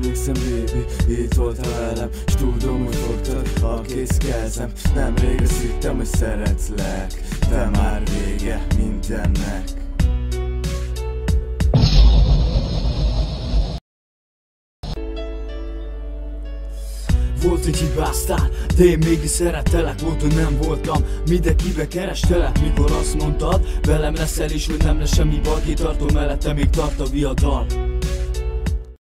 mi itt voltál velem S tudom, hogy fogtad a kész kezem. Nemrég azt hittem, hogy szeretlek De már vége mindennek. Volt, hogy hibáztál, de én mégis szerettelek Volt, hogy nem voltam, mindenkibe kerestelek Mikor azt mondtad, velem leszel is, hogy nem lesz semmi baj Kitartó mellette még tart a viadal.